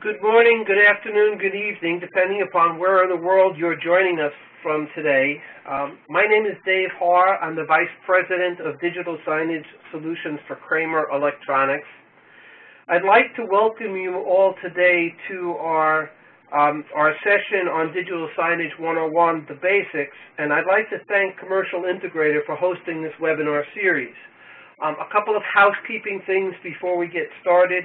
Good morning, good afternoon, good evening, depending upon where in the world you're joining us from today. Um, my name is Dave Haar. I'm the Vice President of Digital Signage Solutions for Kramer Electronics. I'd like to welcome you all today to our um, our session on Digital Signage 101, the basics, and I'd like to thank Commercial Integrator for hosting this webinar series. Um, a couple of housekeeping things before we get started.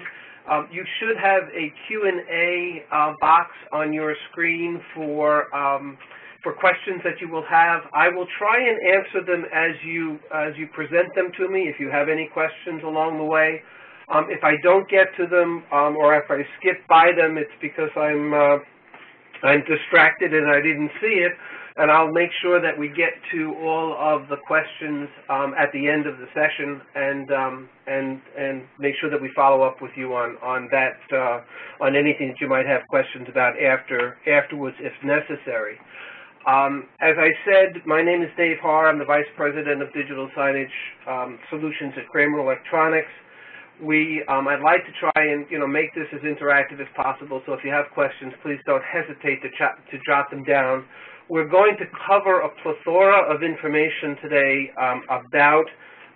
Um, you should have a Q&A uh, box on your screen for um, for questions that you will have. I will try and answer them as you as you present them to me. If you have any questions along the way, um, if I don't get to them um, or if I skip by them, it's because I'm uh, I'm distracted and I didn't see it and I'll make sure that we get to all of the questions um, at the end of the session and um, and and make sure that we follow up with you on on that uh, on anything that you might have questions about after afterwards if necessary. Um, as I said, my name is Dave Haar. I'm the Vice President of Digital Signage um, Solutions at Kramer Electronics. We, um, I'd like to try and you know make this as interactive as possible. So if you have questions, please don't hesitate to, to jot them down we're going to cover a plethora of information today um, about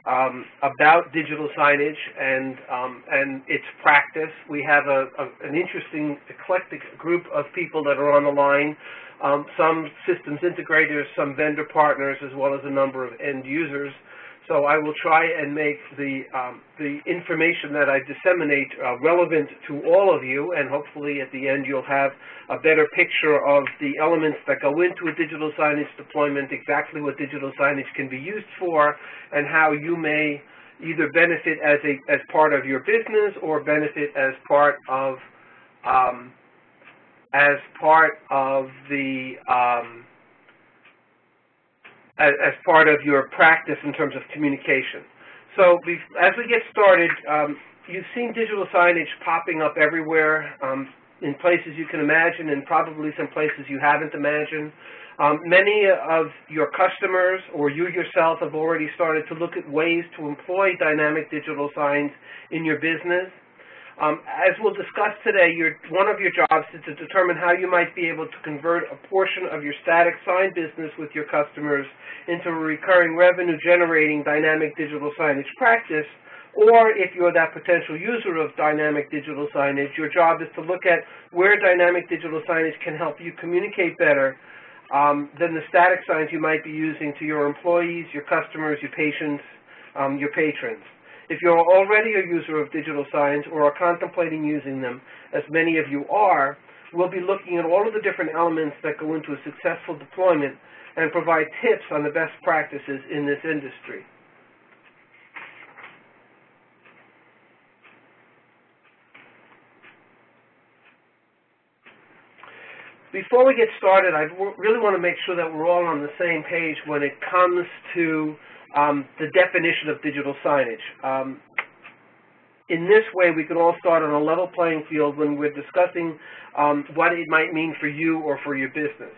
um, about digital signage and um, and its practice. We have a, a, an interesting eclectic group of people that are on the line. Um, some systems integrators, some vendor partners, as well as a number of end users. So I will try and make the, um, the information that I disseminate uh, relevant to all of you, and hopefully at the end you'll have a better picture of the elements that go into a digital signage deployment, exactly what digital signage can be used for, and how you may either benefit as, a, as part of your business or benefit as part of, um, as part of the um, as, as part of your practice in terms of communication. So as we get started, um, you've seen digital signage popping up everywhere um, in places you can imagine and probably some places you haven't imagined. Um, many of your customers or you yourself have already started to look at ways to employ dynamic digital signs in your business. Um, as we'll discuss today, your, one of your jobs is to determine how you might be able to convert a portion of your static sign business with your customers into a recurring revenue generating dynamic digital signage practice, or if you're that potential user of dynamic digital signage, your job is to look at where dynamic digital signage can help you communicate better um, than the static signs you might be using to your employees, your customers, your patients, um, your patrons. If you're already a user of digital signs or are contemplating using them, as many of you are, we'll be looking at all of the different elements that go into a successful deployment and provide tips on the best practices in this industry. Before we get started, I really want to make sure that we're all on the same page when it comes to um, the definition of digital signage. Um, in this way, we can all start on a level playing field when we're discussing um, what it might mean for you or for your business.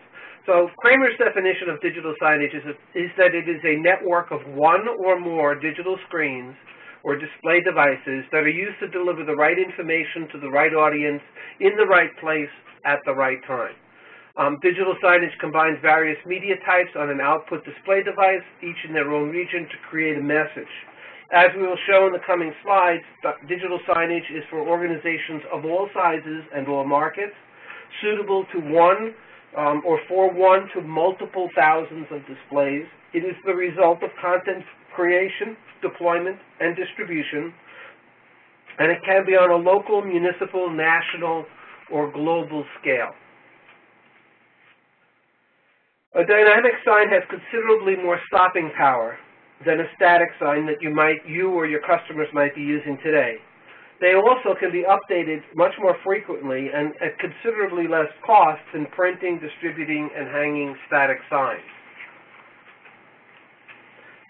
So Kramer's definition of digital signage is, a, is that it is a network of one or more digital screens or display devices that are used to deliver the right information to the right audience in the right place at the right time. Um, digital signage combines various media types on an output display device, each in their own region, to create a message. As we will show in the coming slides, digital signage is for organizations of all sizes and all markets, suitable to one um, or for one to multiple thousands of displays. It is the result of content creation, deployment, and distribution, and it can be on a local, municipal, national, or global scale. A dynamic sign has considerably more stopping power than a static sign that you might, you or your customers might be using today. They also can be updated much more frequently and at considerably less cost than printing, distributing, and hanging static signs.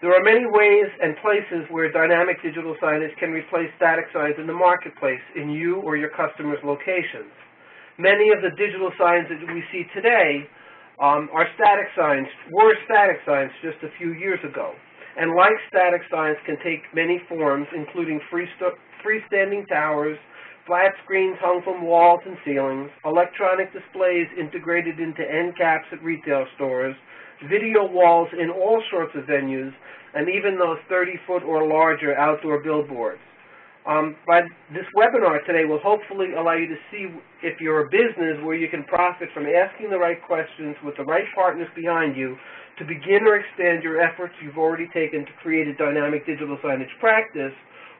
There are many ways and places where dynamic digital signage can replace static signs in the marketplace in you or your customers' locations. Many of the digital signs that we see today um, are static signs, were static signs just a few years ago. And like static signs can take many forms, including freestanding towers, flat screens hung from walls and ceilings, electronic displays integrated into end caps at retail stores, video walls in all sorts of venues, and even those 30-foot or larger outdoor billboards. Um, but this webinar today will hopefully allow you to see if you're a business where you can profit from asking the right questions with the right partners behind you to begin or expand your efforts you've already taken to create a dynamic digital signage practice,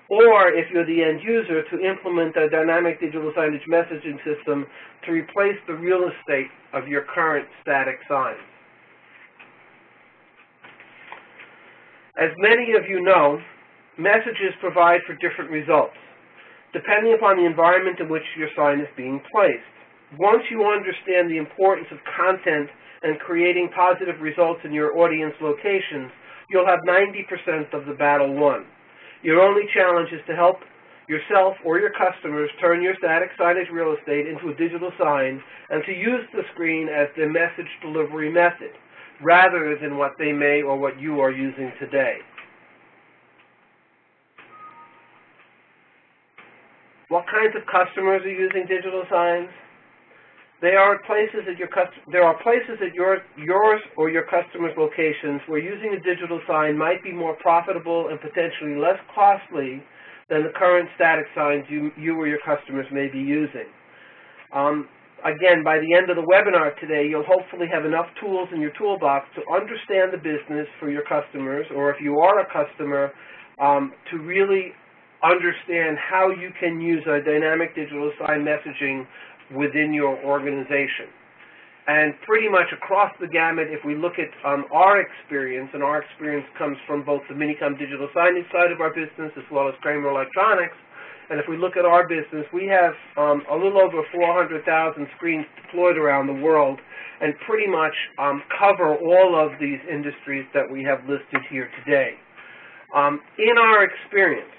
or if you're the end user, to implement a dynamic digital signage messaging system to replace the real estate of your current static signs. As many of you know, messages provide for different results, depending upon the environment in which your sign is being placed. Once you understand the importance of content and creating positive results in your audience locations, you'll have 90% of the battle won. Your only challenge is to help yourself or your customers turn your static signage real estate into a digital sign and to use the screen as their message delivery method, rather than what they may or what you are using today. What kinds of customers are using digital signs? There are places at your there are places at your yours or your customers' locations where using a digital sign might be more profitable and potentially less costly than the current static signs you you or your customers may be using. Um, again, by the end of the webinar today, you'll hopefully have enough tools in your toolbox to understand the business for your customers, or if you are a customer, um, to really understand how you can use a dynamic digital sign messaging within your organization. And pretty much across the gamut, if we look at um, our experience, and our experience comes from both the Minicom digital signage side of our business as well as Kramer Electronics, and if we look at our business, we have um, a little over 400,000 screens deployed around the world and pretty much um, cover all of these industries that we have listed here today. Um, in our experience,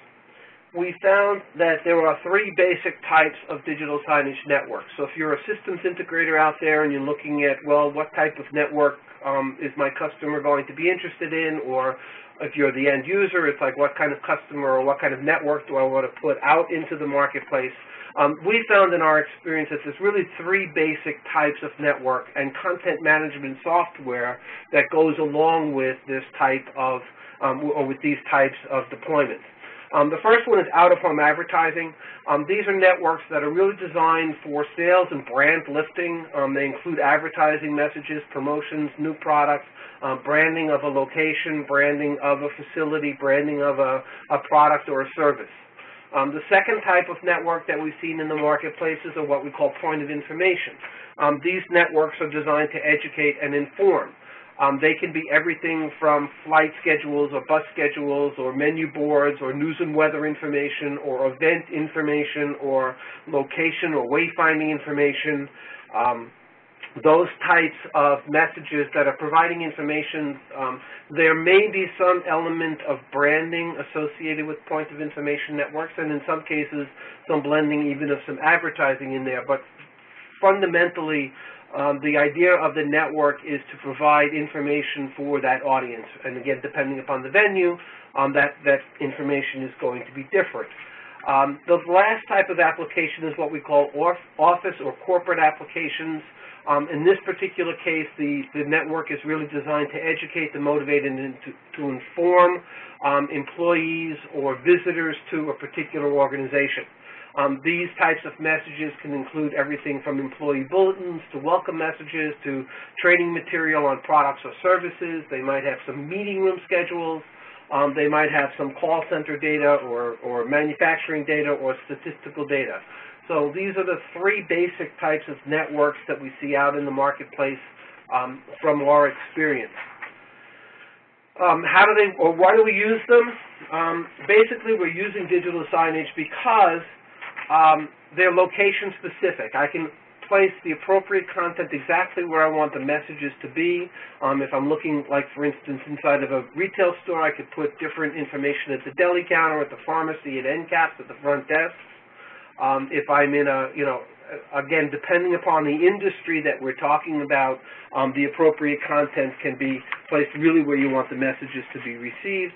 we found that there are three basic types of digital signage networks. So if you're a systems integrator out there and you're looking at, well, what type of network um, is my customer going to be interested in, or if you're the end user, it's like what kind of customer or what kind of network do I want to put out into the marketplace. Um, we found in our experience that there's really three basic types of network and content management software that goes along with this type of, um, or with these types of deployments. Um, the first one is out-of-home advertising. Um, these are networks that are really designed for sales and brand lifting. Um, they include advertising messages, promotions, new products, uh, branding of a location, branding of a facility, branding of a, a product or a service. Um, the second type of network that we've seen in the marketplaces are what we call point of information. Um, these networks are designed to educate and inform. Um, they can be everything from flight schedules or bus schedules or menu boards or news and weather information or event information or location or wayfinding information. Um, those types of messages that are providing information, um, there may be some element of branding associated with point of information networks and in some cases some blending even of some advertising in there. But fundamentally, um, the idea of the network is to provide information for that audience. And again, depending upon the venue, um, that, that information is going to be different. Um, the last type of application is what we call office or corporate applications. Um, in this particular case, the, the network is really designed to educate, to motivate, and to, to inform um, employees or visitors to a particular organization. Um, these types of messages can include everything from employee bulletins to welcome messages to training material on products or services. They might have some meeting room schedules. Um, they might have some call center data or, or manufacturing data or statistical data. So these are the three basic types of networks that we see out in the marketplace um, from our experience. Um, how do they, or why do we use them? Um, basically, we're using digital signage because um, they're location specific. I can place the appropriate content exactly where I want the messages to be. Um, if I'm looking, like for instance, inside of a retail store, I could put different information at the deli counter, at the pharmacy, at end caps, at the front desk. Um, if I'm in a, you know, again, depending upon the industry that we're talking about, um, the appropriate content can be placed really where you want the messages to be received.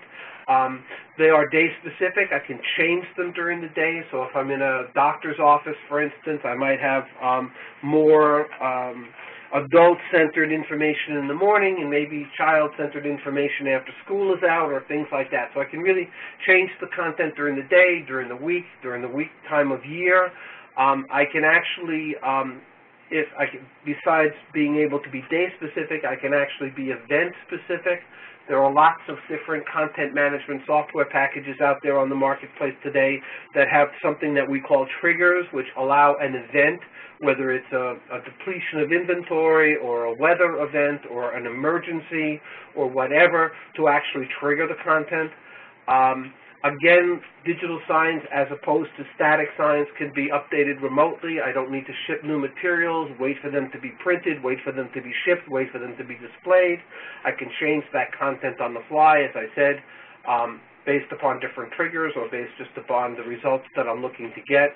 Um, they are day specific. I can change them during the day. So if I'm in a doctor's office, for instance, I might have um, more um, adult-centered information in the morning and maybe child-centered information after school is out or things like that. So I can really change the content during the day, during the week, during the week time of year. Um, I can actually, um, if I can, besides being able to be day-specific, I can actually be event-specific. There are lots of different content management software packages out there on the marketplace today that have something that we call triggers, which allow an event, whether it's a, a depletion of inventory or a weather event or an emergency or whatever, to actually trigger the content. Um, Again, digital signs as opposed to static signs can be updated remotely. I don't need to ship new materials, wait for them to be printed, wait for them to be shipped, wait for them to be displayed. I can change that content on the fly, as I said, um, based upon different triggers or based just upon the results that I'm looking to get.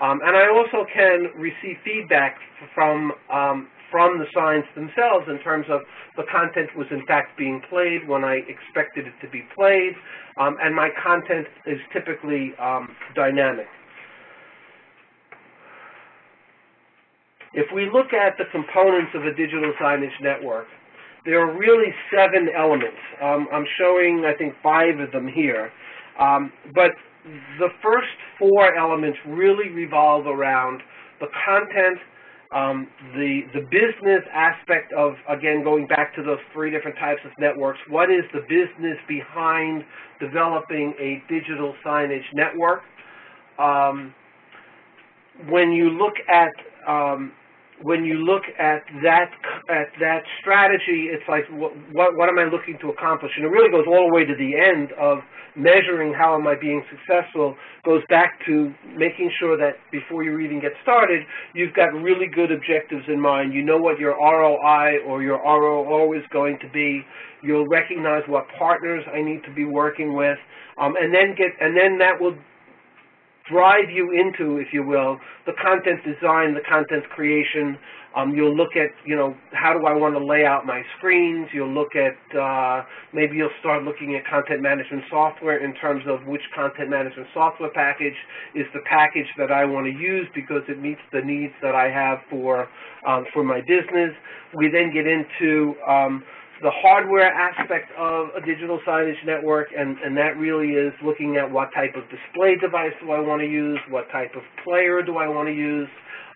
Um, and I also can receive feedback from um, from the signs themselves in terms of the content was in fact being played when I expected it to be played, um, and my content is typically um, dynamic. If we look at the components of a digital signage network, there are really seven elements. Um, I'm showing, I think, five of them here. Um, but the first four elements really revolve around the content, um, the, the business aspect of, again, going back to those three different types of networks, what is the business behind developing a digital signage network? Um, when you look at um, when you look at that at that strategy, it's like what, what, what am I looking to accomplish? And it really goes all the way to the end of measuring how am I being successful. Goes back to making sure that before you even get started, you've got really good objectives in mind. You know what your ROI or your ROO is going to be. You'll recognize what partners I need to be working with, um, and then get and then that will drive you into, if you will, the content design, the content creation. Um, you'll look at, you know, how do I want to lay out my screens? You'll look at, uh, maybe you'll start looking at content management software in terms of which content management software package is the package that I want to use because it meets the needs that I have for, um, for my business. We then get into um, the hardware aspect of a digital signage network, and, and that really is looking at what type of display device do I want to use, what type of player do I want to use,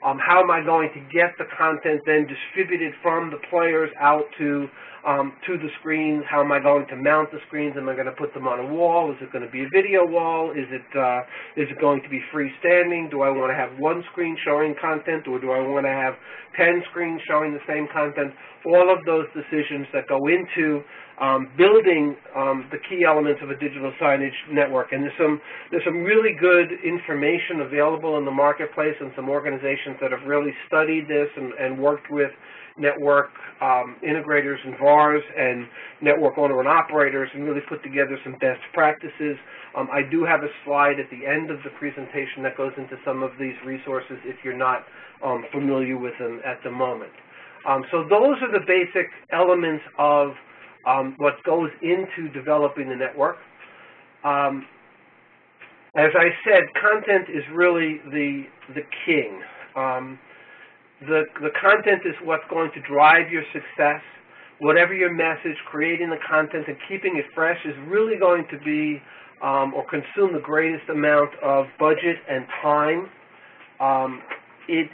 um, how am I going to get the content then distributed from the players out to um, to the screens? How am I going to mount the screens? Am I going to put them on a wall? Is it going to be a video wall? Is it uh, is it going to be freestanding? Do I want to have one screen showing content, or do I want to have 10 screens showing the same content? All of those decisions that go into um, building um, the key elements of a digital signage network. And there's some, there's some really good information available in the marketplace and some organizations that have really studied this and, and worked with network um, integrators and VARs and network owner and operators and really put together some best practices. Um, I do have a slide at the end of the presentation that goes into some of these resources if you're not um, familiar with them at the moment. Um, so those are the basic elements of um, what goes into developing the network. Um, as I said, content is really the, the king. Um, the, the content is what's going to drive your success. Whatever your message, creating the content and keeping it fresh is really going to be um, or consume the greatest amount of budget and time. Um, it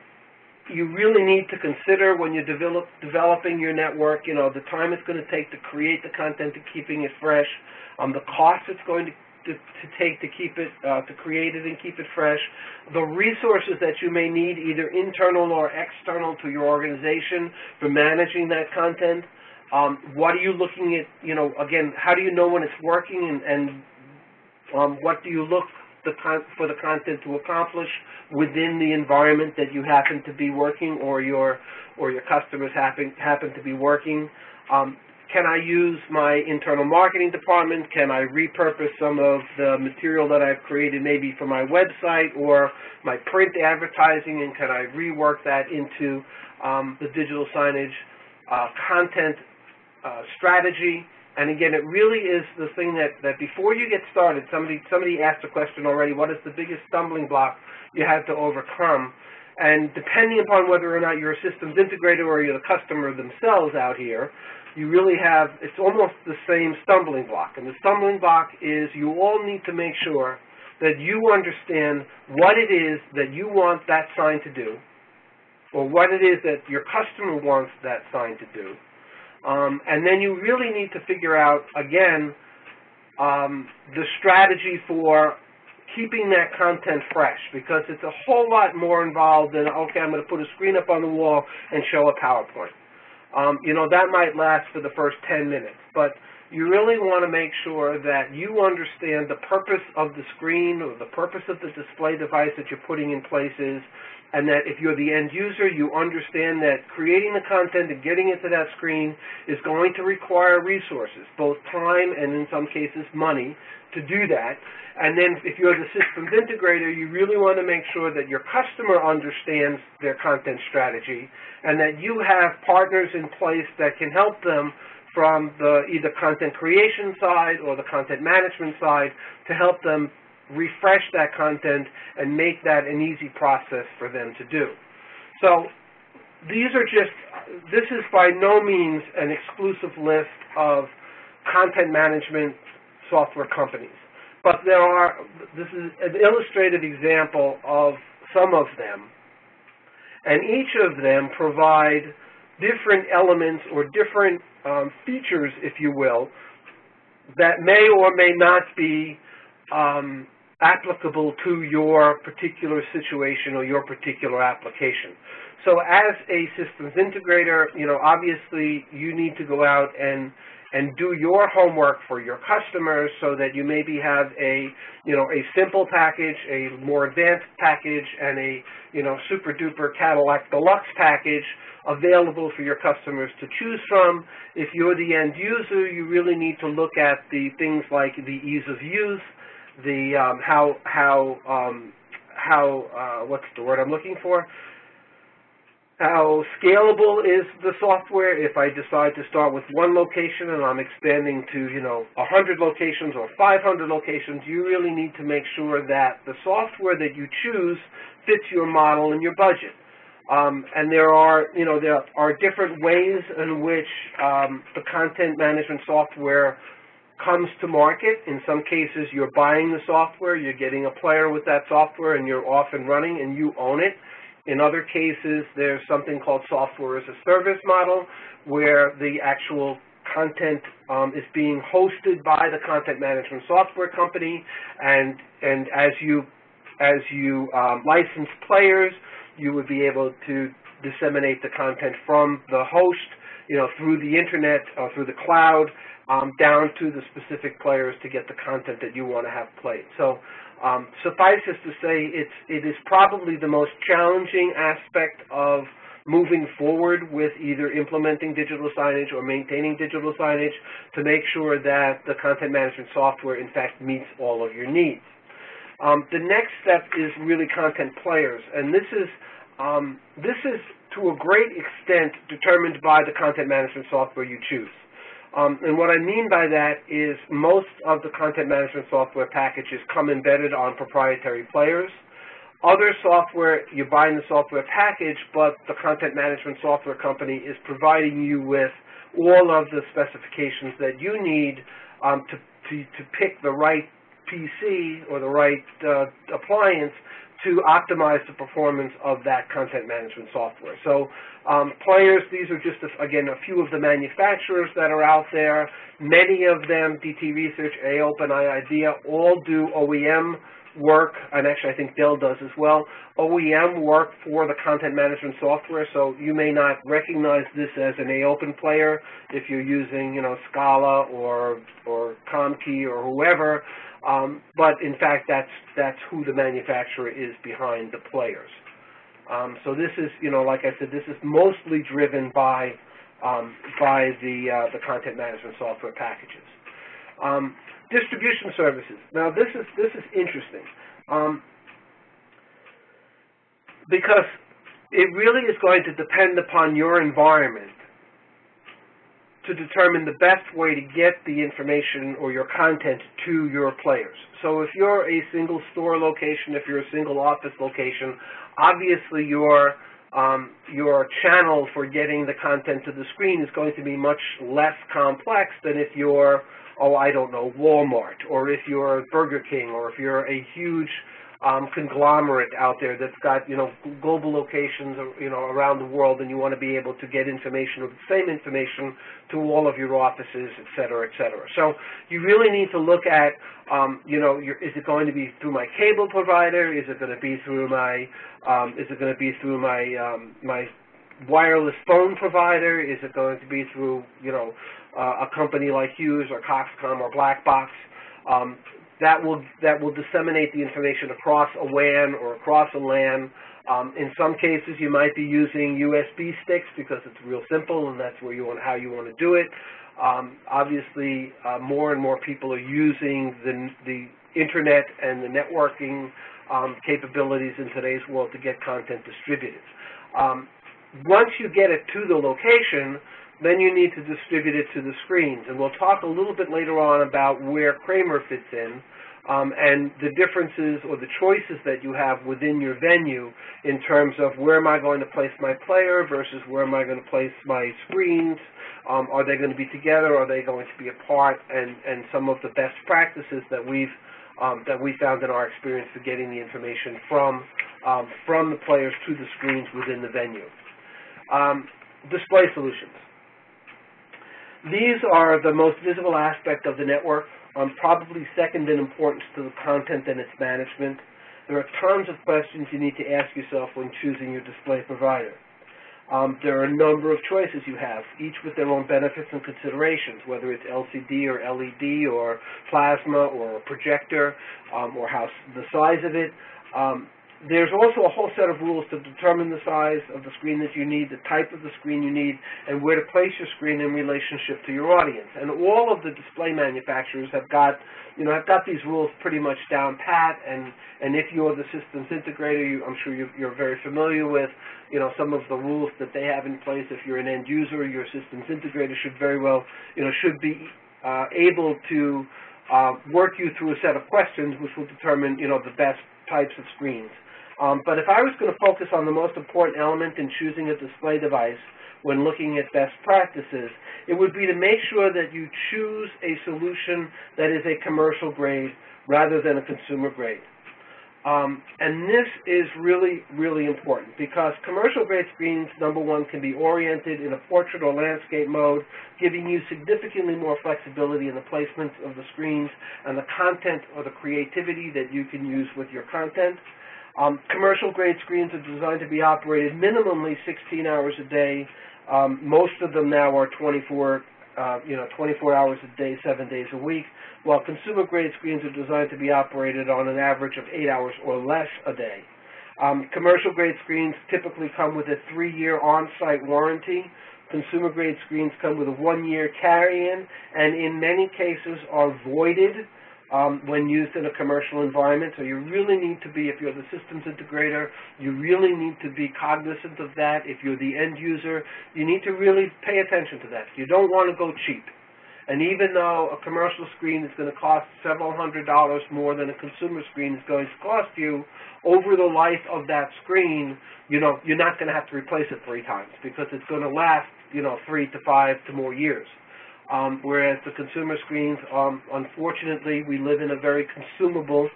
you really need to consider when you're develop, developing your network, you know, the time it's going to take to create the content, and keeping it fresh, um, the cost it's going to, to, to take to keep it, uh, to create it and keep it fresh, the resources that you may need, either internal or external to your organization for managing that content. Um, what are you looking at, you know, again, how do you know when it's working and, and um, what do you look the for the content to accomplish within the environment that you happen to be working or your or your customers happen happen to be working. Um, can I use my internal marketing department? Can I repurpose some of the material that I've created maybe for my website or my print advertising and can I rework that into um, the digital signage uh, content uh, strategy? and again, it really is the thing that, that before you get started, somebody, somebody asked a question already, what is the biggest stumbling block you have to overcome? And depending upon whether or not you're a systems integrator or you're the customer themselves out here, you really have, it's almost the same stumbling block. And the stumbling block is you all need to make sure that you understand what it is that you want that sign to do, or what it is that your customer wants that sign to do. Um, and then you really need to figure out, again, um, the strategy for keeping that content fresh because it's a whole lot more involved than, okay, I'm going to put a screen up on the wall and show a PowerPoint. Um, you know, that might last for the first 10 minutes, but you really want to make sure that you understand the purpose of the screen or the purpose of the display device that you're putting in places, and that if you're the end user, you understand that creating the content and getting it to that screen is going to require resources, both time and in some cases money, to do that. And then if you're the systems integrator, you really want to make sure that your customer understands their content strategy and that you have partners in place that can help them from the either content creation side or the content management side to help them refresh that content and make that an easy process for them to do. So these are just, this is by no means an exclusive list of content management software companies. But there are, this is an illustrated example of some of them. And each of them provide different elements or different um, features, if you will, that may or may not be um, applicable to your particular situation or your particular application. So as a systems integrator, you know, obviously you need to go out and and do your homework for your customers so that you maybe have a, you know, a simple package, a more advanced package, and a, you know, super duper Cadillac Deluxe package available for your customers to choose from. If you're the end user, you really need to look at the things like the ease of use, the um, how how um, how uh, what's the word I'm looking for? How scalable is the software if I decide to start with one location and I'm expanding to, you know, 100 locations or 500 locations, you really need to make sure that the software that you choose fits your model and your budget. Um, and there are, you know, there are different ways in which um, the content management software comes to market. In some cases, you're buying the software, you're getting a player with that software, and you're off and running, and you own it. In other cases, there's something called software as a service model, where the actual content um, is being hosted by the content management software company, and and as you as you um, license players, you would be able to disseminate the content from the host, you know, through the internet or through the cloud um, down to the specific players to get the content that you want to have played. So um, suffice it to say, it's, it is probably the most challenging aspect of moving forward with either implementing digital signage or maintaining digital signage to make sure that the content management software, in fact, meets all of your needs. Um, the next step is really content players, and this is um, this is to a great extent determined by the content management software you choose. Um, and what I mean by that is most of the content management software packages come embedded on proprietary players. Other software, you buy buying the software package, but the content management software company is providing you with all of the specifications that you need um, to, to, to pick the right PC or the right uh, appliance to optimize the performance of that content management software. So um, players, these are just, a, again, a few of the manufacturers that are out there. Many of them, DT Research, AOPEN, IAdea, all do OEM work, and actually I think Dell does as well, OEM work for the content management software, so you may not recognize this as an AOPEN player if you're using, you know, Scala or, or ComQi or whoever, um, but in fact, that's that's who the manufacturer is behind the players. Um, so this is, you know, like I said, this is mostly driven by um, by the uh, the content management software packages. Um, distribution services. Now this is this is interesting um, because it really is going to depend upon your environment to determine the best way to get the information or your content to your players. So if you're a single store location, if you're a single office location, obviously your um, your channel for getting the content to the screen is going to be much less complex than if you're, oh, I don't know, Walmart, or if you're Burger King, or if you're a huge um, conglomerate out there that's got you know global locations you know around the world, and you want to be able to get information or the same information to all of your offices, et cetera, et cetera. So you really need to look at um, you know your, is it going to be through my cable provider? Is it going to be through my um, is it going to be through my um, my wireless phone provider? Is it going to be through you know uh, a company like Hughes or Coxcom or Blackbox? Um, that will that will disseminate the information across a WAN or across a LAN. Um, in some cases, you might be using USB sticks because it's real simple, and that's where you want how you want to do it. Um, obviously, uh, more and more people are using the the internet and the networking um, capabilities in today's world to get content distributed. Um, once you get it to the location, then you need to distribute it to the screens. And we'll talk a little bit later on about where Kramer fits in um, and the differences or the choices that you have within your venue in terms of where am I going to place my player versus where am I going to place my screens. Um, are they going to be together? Are they going to be apart? And, and some of the best practices that we've um, that we found in our experience for getting the information from um, from the players to the screens within the venue. Um, display solutions. These are the most visible aspect of the network, um, probably second in importance to the content and its management. There are tons of questions you need to ask yourself when choosing your display provider. Um, there are a number of choices you have, each with their own benefits and considerations, whether it's LCD or LED or plasma or a projector um, or how the size of it. Um, there's also a whole set of rules to determine the size of the screen that you need, the type of the screen you need, and where to place your screen in relationship to your audience. And all of the display manufacturers have got, you know, have got these rules pretty much down pat. And and if you're the systems integrator, you, I'm sure you, you're very familiar with, you know, some of the rules that they have in place. If you're an end user, your systems integrator should very well, you know, should be uh, able to uh, work you through a set of questions which will determine, you know, the best types of screens. Um, but if I was going to focus on the most important element in choosing a display device when looking at best practices, it would be to make sure that you choose a solution that is a commercial grade rather than a consumer grade. Um, and this is really, really important because commercial grade screens, number one, can be oriented in a portrait or landscape mode, giving you significantly more flexibility in the placement of the screens and the content or the creativity that you can use with your content. Um, commercial grade screens are designed to be operated minimally 16 hours a day. Um, most of them now are 24, uh, you know, 24 hours a day, seven days a week, while consumer grade screens are designed to be operated on an average of eight hours or less a day. Um, commercial grade screens typically come with a three-year on-site warranty. Consumer grade screens come with a one-year carry-in, and in many cases are voided um, when used in a commercial environment. So you really need to be, if you're the systems integrator, you really need to be cognizant of that. If you're the end user, you need to really pay attention to that. You don't want to go cheap. And even though a commercial screen is going to cost several hundred dollars more than a consumer screen is going to cost you, over the life of that screen, you know, you're not going to have to replace it three times because it's going to last, you know, three to five to more years. Um, whereas the consumer screens, um, unfortunately, we live in a very consumable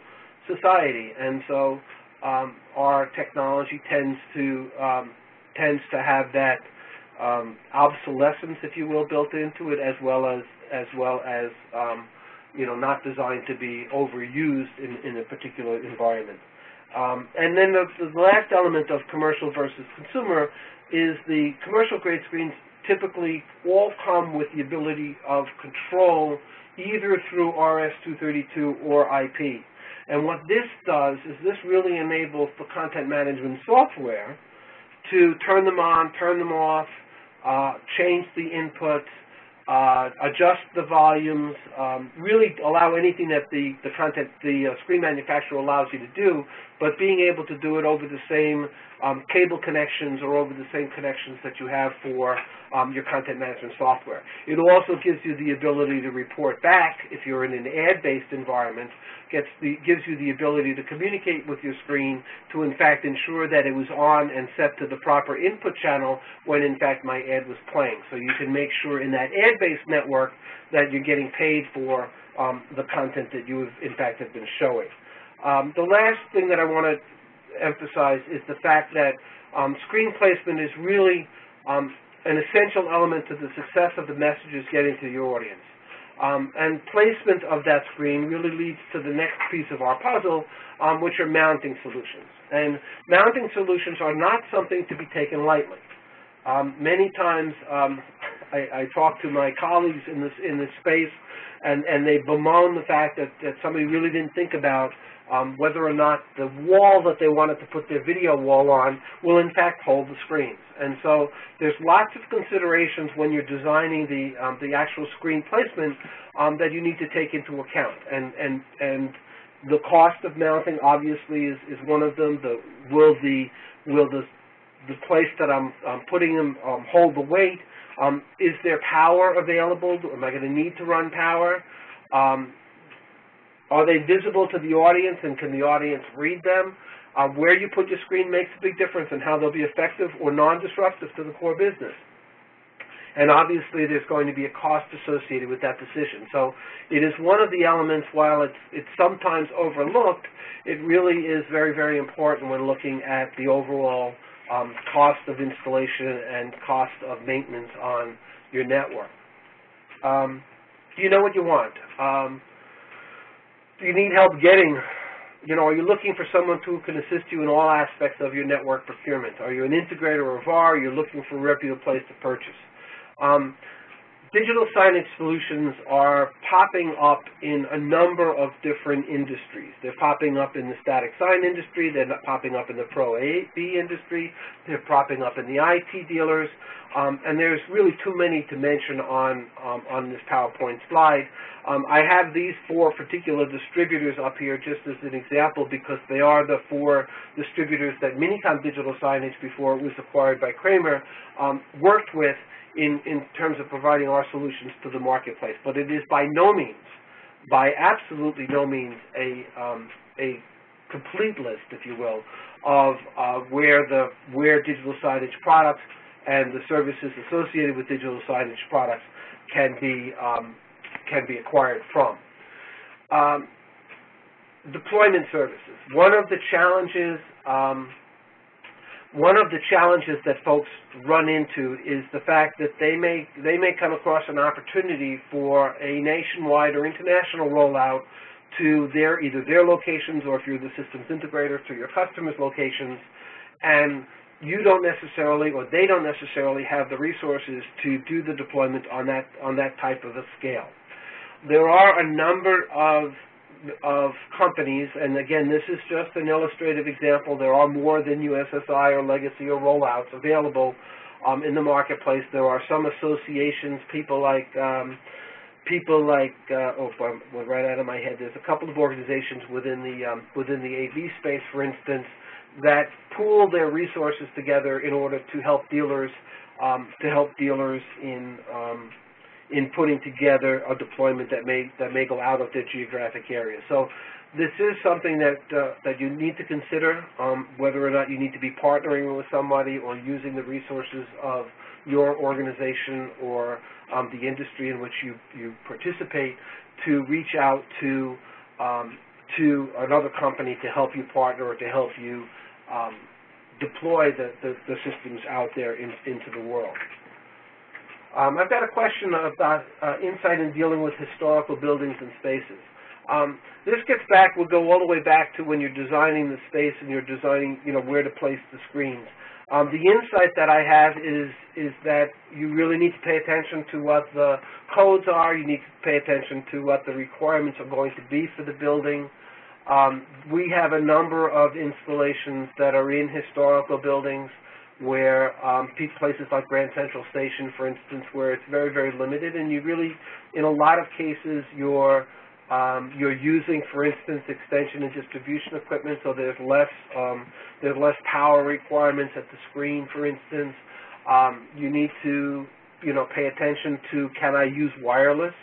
society, and so um, our technology tends to um, tends to have that um, obsolescence, if you will, built into it, as well as as well as um, you know not designed to be overused in, in a particular environment. and then the, the last element of commercial versus consumer is the commercial grade screens typically all come with the ability of control either through RS-232 or IP. And what this does is this really enables the content management software to turn them on, turn them off, uh, change the input, uh, adjust the volumes, um, really allow anything that the, the content, the uh, screen manufacturer allows you to do but being able to do it over the same um, cable connections or over the same connections that you have for um, your content management software. It also gives you the ability to report back if you're in an ad-based environment, gets the, gives you the ability to communicate with your screen to in fact ensure that it was on and set to the proper input channel when in fact my ad was playing. So you can make sure in that ad-based network that you're getting paid for um, the content that you have in fact have been showing. Um, the last thing that I want to emphasize is the fact that um, screen placement is really um, an essential element to the success of the messages getting to your audience. Um, and placement of that screen really leads to the next piece of our puzzle, um, which are mounting solutions. And mounting solutions are not something to be taken lightly. Um, many times I, I, talk to my colleagues in this in this space, and, and they bemoan the fact that, that somebody really didn't think about um, whether or not the wall that they wanted to put their video wall on will in fact hold the screens. And so there's lots of considerations when you're designing the, um, the actual screen placement um, that you need to take into account. And, and, and the cost of mounting obviously is, is one of them. The, will the, will the, the place that I'm, I'm putting them um, hold the weight? Um, is there power available? Am I going to need to run power? Um, are they visible to the audience and can the audience read them? Uh, where you put your screen makes a big difference in how they'll be effective or non-disruptive to the core business. And obviously there's going to be a cost associated with that decision. So it is one of the elements, while it's, it's sometimes overlooked, it really is very, very important when looking at the overall um, cost of installation and cost of maintenance on your network. Um, do you know what you want? Um, you need help getting, you know, are you looking for someone who can assist you in all aspects of your network procurement? Are you an integrator or VAR? Are you looking for a reputable place to purchase? Um, digital signage solutions are popping up in a number of different industries. They're popping up in the static sign industry, they're popping up in the Pro AV industry, they're popping up in the IT dealers, um, and there's really too many to mention on, um, on this PowerPoint slide. Um, I have these four particular distributors up here just as an example because they are the four distributors that Minicom Digital Signage, before it was acquired by Kramer, um, worked with in, in terms of providing our solutions to the marketplace. But it is by no means, by absolutely no means, a, um, a complete list, if you will, of uh, where the where digital signage products and the services associated with digital signage products can be um, can be acquired from. Um, deployment services. One of the challenges um, one of the challenges that folks run into is the fact that they may they may come across an opportunity for a nationwide or international rollout to their either their locations or if you're the systems integrator to your customers' locations, and you don't necessarily or they don't necessarily have the resources to do the deployment on that on that type of a scale. There are a number of of companies, and again, this is just an illustrative example. There are more than USSI or legacy or rollouts available um, in the marketplace. There are some associations, people like um, people like uh, oh, well, right out of my head. There's a couple of organizations within the um, within the AV space, for instance, that pool their resources together in order to help dealers um, to help dealers in um, in putting together a deployment that may that may go out of their geographic area. So this is something that uh, that you need to consider um, whether or not you need to be partnering with somebody or using the resources of your organization or um, the industry in which you, you participate to reach out to um, to another company to help you partner or to help you um, deploy the, the, the, systems out there in, into the world. Um, I've got a question about uh, insight in dealing with historical buildings and spaces. Um, this gets back, we'll go all the way back to when you're designing the space and you're designing, you know, where to place the screens. Um, the insight that I have is, is that you really need to pay attention to what the codes are, you need to pay attention to what the requirements are going to be for the building. Um, we have a number of installations that are in historical buildings where um, places like Grand Central Station, for instance, where it's very, very limited, and you really, in a lot of cases, your Um, you're using, for instance, extension and distribution equipment, so there's less um, there's less power requirements at the screen, for instance. Um, you need to, you know, pay attention to can I use wireless?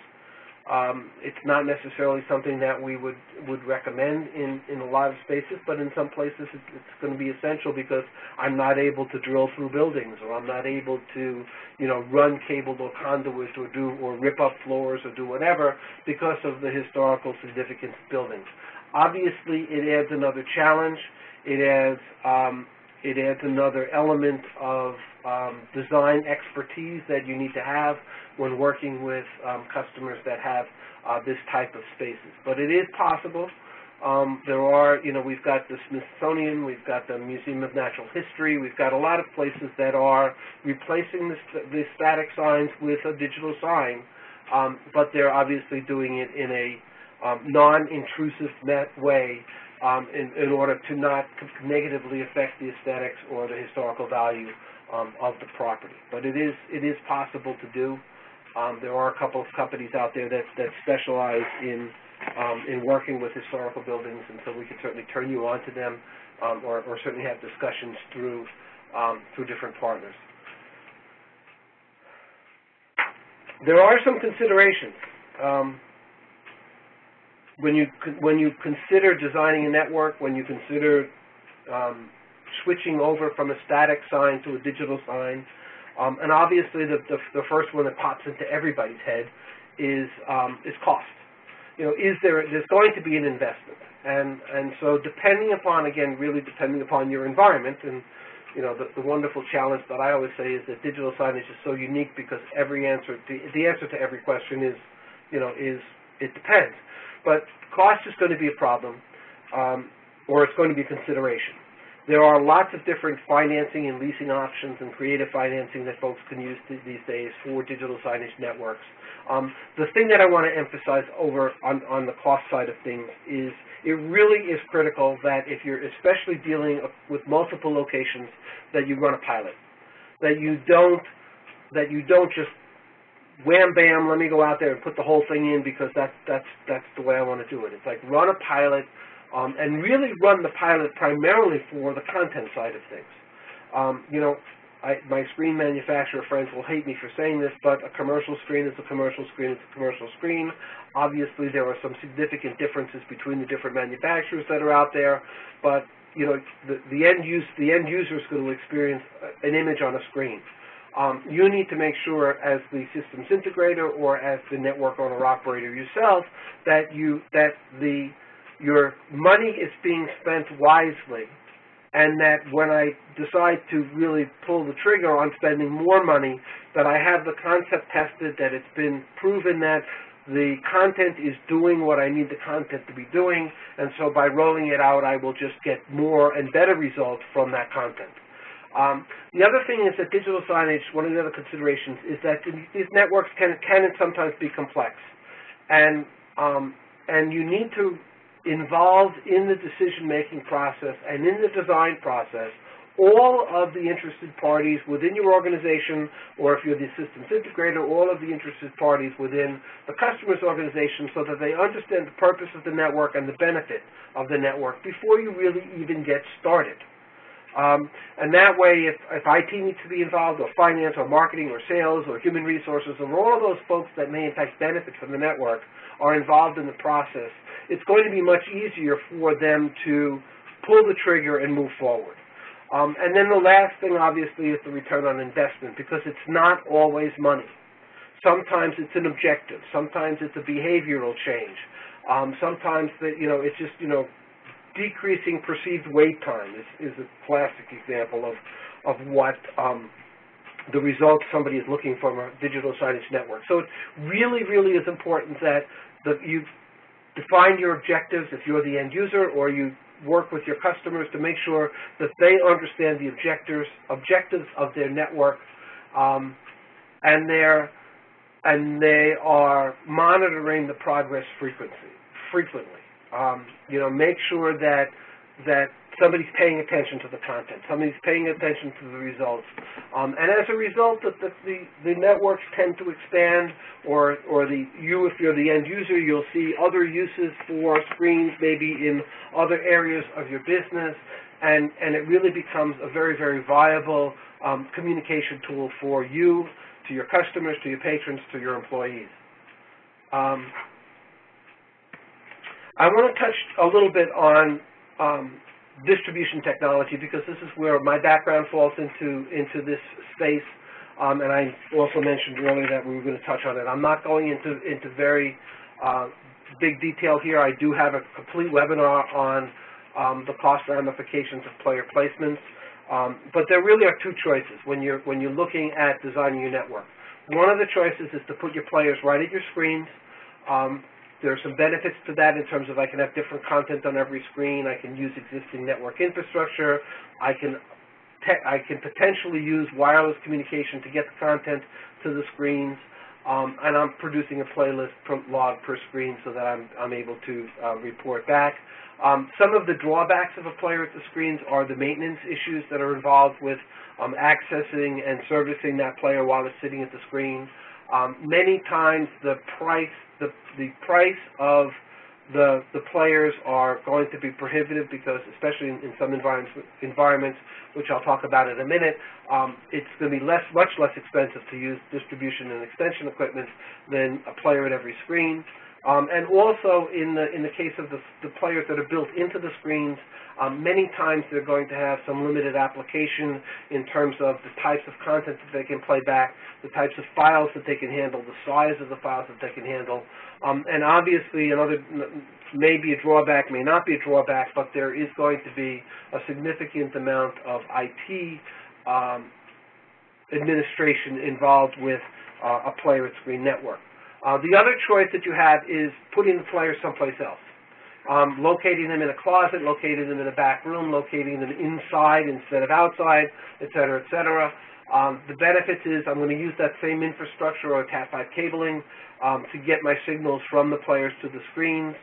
Um, it's not necessarily something that we would, would recommend in, in a lot of spaces, but in some places it's, it's going to be essential because I'm not able to drill through buildings or I'm not able to, you know, run cable or conduit or do, or rip up floors or do whatever because of the historical significance of buildings. Obviously, it adds another challenge. It adds, um, it adds another element of um, design expertise that you need to have when working with um, customers that have uh, this type of spaces. But it is possible. Um, there are, you know, we've got the Smithsonian, we've got the Museum of Natural History, we've got a lot of places that are replacing the, the static signs with a digital sign, um, but they're obviously doing it in a um, non-intrusive way um, in, in, order to not negatively affect the aesthetics or the historical value um, of the property. But it is it is possible to do. Um, there are a couple of companies out there that that specialize in um, in working with historical buildings, and so we could certainly turn you on to them, um, or, or, certainly have discussions through um, through different partners. There are some considerations when you when you consider designing a network, when you consider um, switching over from a static sign to a digital sign, um, and obviously the, the, the first one that pops into everybody's head is um, is cost. You know, is there there's going to be an investment, and and so depending upon again, really depending upon your environment, and you know, the, the wonderful challenge that I always say is that digital signage is so unique because every answer, the, the answer to every question is, you know, is it depends. But cost is going to be a problem, um, or it's going to be a consideration. There are lots of different financing and leasing options and creative financing that folks can use these days for digital signage networks. Um, the thing that I want to emphasize over on, on the cost side of things is it really is critical that if you're especially dealing with multiple locations, that you run a pilot, that you don't that you don't just wham bam, let me go out there and put the whole thing in because that's that's that's the way I want to do it. It's like run a pilot um, and really run the pilot primarily for the content side of things. Um, you know, I, my screen manufacturer friends will hate me for saying this, but a commercial screen is a commercial screen is a commercial screen. Obviously, there are some significant differences between the different manufacturers that are out there, but you know, the, the end use the end user is going to experience an image on a screen. Um, you need to make sure as the systems integrator or as the network owner operator yourself that you that the your money is being spent wisely and that when I decide to really pull the trigger on spending more money, that I have the concept tested, that it's been proven that the content is doing what I need the content to be doing, and so by rolling it out, I will just get more and better results from that content. Um, the other thing is that digital signage, one of the other considerations is that these networks can, can sometimes be complex. And, um, and you need to involve in the decision-making process and in the design process all of the interested parties within your organization, or if you're the systems integrator, all of the interested parties within the customer's organization so that they understand the purpose of the network and the benefit of the network before you really even get started. Um, and that way, if, if IT needs to be involved, or finance, or marketing, or sales, or human resources, or all of those folks that may in fact benefit from the network are involved in the process, it's going to be much easier for them to pull the trigger and move forward. Um, and then the last thing, obviously, is the return on investment, because it's not always money. Sometimes it's an objective. Sometimes it's a behavioral change. Um, sometimes, that you know, it's just, you know, decreasing perceived wait time is, is a classic example of, of what um, the results somebody is looking for from a digital signage network. So it really, really is important that the, you define your objectives if you're the end user or you work with your customers to make sure that they understand the objectives, objectives of their network um, and, and they are monitoring the progress frequency, frequently. Um, you know, make sure that that somebody's paying attention to the content, somebody's paying attention to the results. Um, and as a result, the, the, the, networks tend to expand, or, or the, you, if you're the end user, you'll see other uses for screens maybe in other areas of your business, and, and it really becomes a very, very viable um, communication tool for you, to your customers, to your patrons, to your employees. Um, I want to touch a little bit on um, distribution technology because this is where my background falls into into this space. Um, and I also mentioned earlier that we were going to touch on it. I'm not going into into very uh, big detail here. I do have a complete webinar on um, the cost ramifications of player placements. Um, but there really are two choices when you're when you're looking at designing your network. One of the choices is to put your players right at your screens. Um, there are some benefits to that in terms of I can have different content on every screen. I can use existing network infrastructure. I can I can potentially use wireless communication to get the content to the screens. Um, and I'm producing a playlist per log per screen so that I'm, I'm able to uh, report back. Um, some of the drawbacks of a player at the screens are the maintenance issues that are involved with um, accessing and servicing that player while it's sitting at the screen. Um, many times the price the, the price of the, the players are going to be prohibitive because, especially in, in some environments, environments, which I'll talk about in a minute, um, it's going to be less, much less expensive to use distribution and extension equipment than a player at every screen. Um, and also, in the in the case of the, the players that are built into the screens, um, many times they're going to have some limited application in terms of the types of content that they can play back, the types of files that they can handle, the size of the files that they can handle. Um, and obviously, another may be a drawback, may not be a drawback, but there is going to be a significant amount of IT um, administration involved with uh, a player at screen network. Uh, the other choice that you have is putting the player someplace else um, locating them in a closet, locating them in a back room, locating them inside instead of outside, et cetera, et cetera. Um, the benefits is I'm going to use that same infrastructure or Cat5 cabling um, to get my signals from the players to the screens.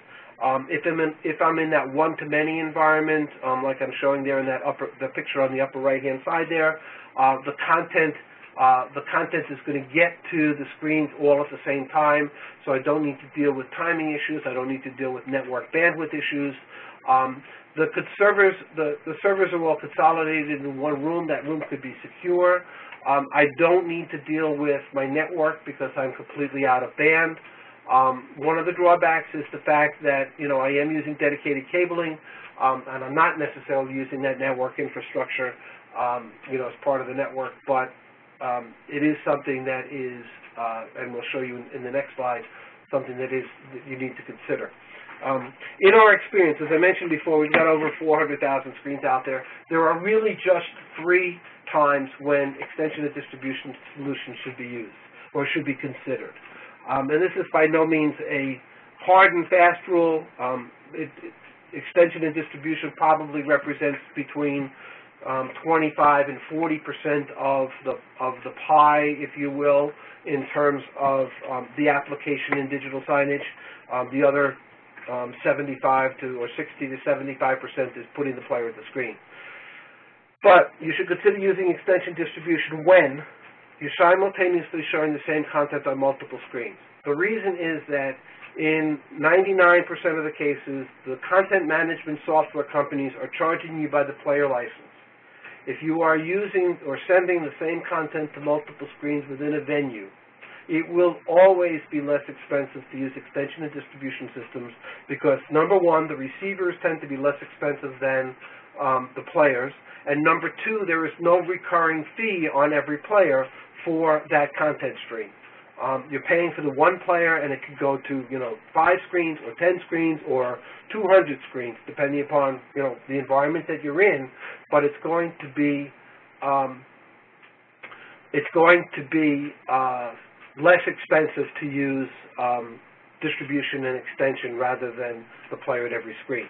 Um, if, I'm in, if I'm in that one-to-many environment, um, like I'm showing there in that upper, the picture on the upper right-hand side there, uh, the content uh, the content is going to get to the screens all at the same time, so I don't need to deal with timing issues. I don't need to deal with network bandwidth issues. Um, the servers, the, the servers are all consolidated in one room. That room could be secure. Um, I don't need to deal with my network because I'm completely out of band. Um, one of the drawbacks is the fact that, you know, I am using dedicated cabling, um, and I'm not necessarily using that network infrastructure, um, you know, as part of the network, but um, it is something that is, uh, and we'll show you in, in, the next slide, something that is that you need to consider. Um, in our experience, as I mentioned before, we've got over 400,000 screens out there. There are really just three times when extension and distribution solutions should be used or should be considered. Um, and this is by no means a hard and fast rule. Um, it, it, extension and distribution probably represents between um, 25 and 40 percent of the of the pie, if you will, in terms of um, the application in digital signage. Um, the other um, 75 to or 60 to 75 percent is putting the player at the screen. But you should consider using extension distribution when you're simultaneously showing the same content on multiple screens. The reason is that in 99% of the cases, the content management software companies are charging you by the player license. If you are using or sending the same content to multiple screens within a venue, it will always be less expensive to use extension and distribution systems because, number one, the receivers tend to be less expensive than um, the players, and number two, there is no recurring fee on every player for that content stream. Um, you're paying for the one player, and it could go to you know five screens or ten screens or 200 screens, depending upon you know the environment that you're in. But it's going to be um, it's going to be uh, less expensive to use um, distribution and extension rather than the player at every screen.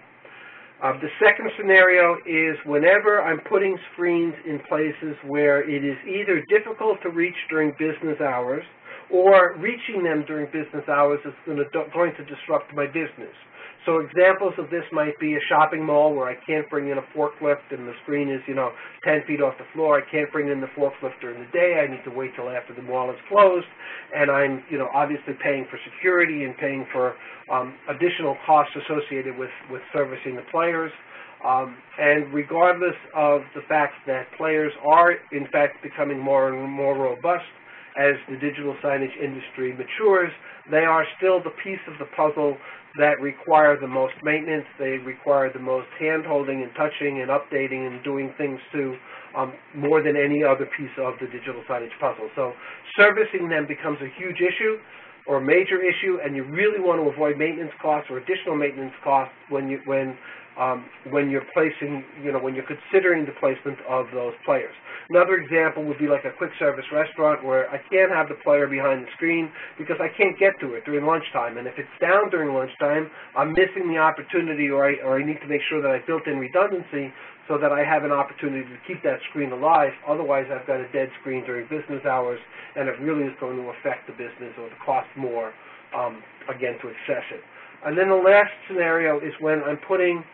Uh, the second scenario is whenever I'm putting screens in places where it is either difficult to reach during business hours or reaching them during business hours is going to, disrupt my business. So examples of this might be a shopping mall where I can't bring in a forklift and the screen is, you know, 10 feet off the floor. I can't bring in the forklift during the day. I need to wait till after the mall is closed. And I'm, you know, obviously paying for security and paying for um, additional costs associated with, with servicing the players. Um, and regardless of the fact that players are, in fact, becoming more and more robust as the digital signage industry matures, they are still the piece of the puzzle that require the most maintenance. They require the most hand-holding and touching and updating and doing things to um, more than any other piece of the digital signage puzzle. So servicing them becomes a huge issue or a major issue, and you really want to avoid maintenance costs or additional maintenance costs when you when um, when you're placing, you know, when you're considering the placement of those players. Another example would be like a quick service restaurant where I can't have the player behind the screen because I can't get to it during lunchtime. And if it's down during lunchtime, I'm missing the opportunity or I, or I need to make sure that I built in redundancy so that I have an opportunity to keep that screen alive. Otherwise, I've got a dead screen during business hours, and it really is going to affect the business or the cost more, um, again, to access it. And then the last scenario is when I'm putting